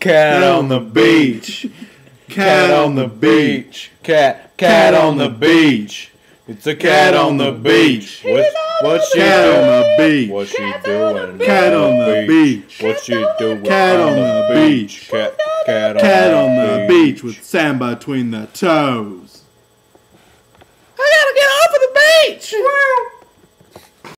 Cat on the beach. Cat on the beach. Cat, cat on the beach. It's a cat on the beach. What's, what's she Cat on the beach. What's she doing? Cat on the beach. What's she doing? Cat on the beach. Cat, cat on the beach with sand between the toes.